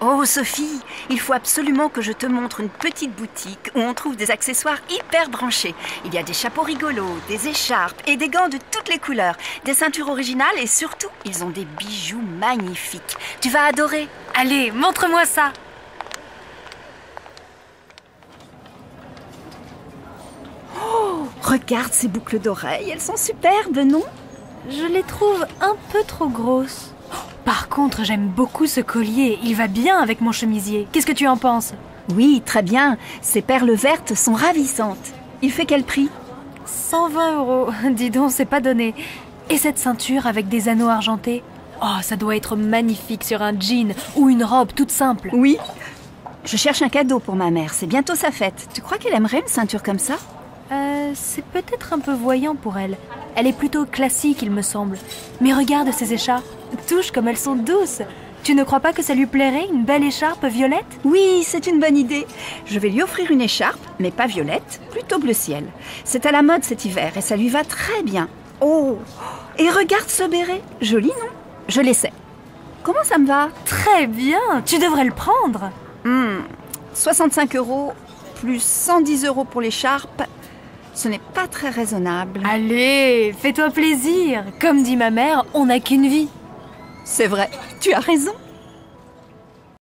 Oh Sophie, il faut absolument que je te montre une petite boutique où on trouve des accessoires hyper branchés. Il y a des chapeaux rigolos, des écharpes et des gants de toutes les couleurs, des ceintures originales et surtout, ils ont des bijoux magnifiques. Tu vas adorer. Allez, montre-moi ça. Oh, regarde ces boucles d'oreilles, elles sont superbes, non? Je les trouve un peu trop grosses. Par contre, j'aime beaucoup ce collier. Il va bien avec mon chemisier. Qu'est-ce que tu en penses? Oui, très bien. Ces perles vertes sont ravissantes. Il fait quel prix? 120 euros. Dis donc, c'est pas donné. Et cette ceinture avec des anneaux argentés? Oh, ça doit être magnifique sur un jean ou une robe toute simple. Oui. Je cherche un cadeau pour ma mère. C'est bientôt sa fête. Tu crois qu'elle aimerait une ceinture comme ça? Euh, c'est peut-être un peu voyant pour elle. Elle est plutôt classique, il me semble. Mais regarde ces écharpes. Touche comme elles sont douces. Tu ne crois pas que ça lui plairait, une belle écharpe violette? Oui, c'est une bonne idée. Je vais lui offrir une écharpe, mais pas violette, plutôt bleu ciel. C'est à la mode cet hiver et ça lui va très bien. Oh Et regarde ce béret. Joli, non? Je l'essaie. Comment ça me va? Très bien, tu devrais le prendre. Hmm, 65 euros plus 110 euros pour l'écharpe. Ce n'est pas très raisonnable. Allez, fais-toi plaisir. Comme dit ma mère, on n'a qu'une vie. C'est vrai, tu as raison.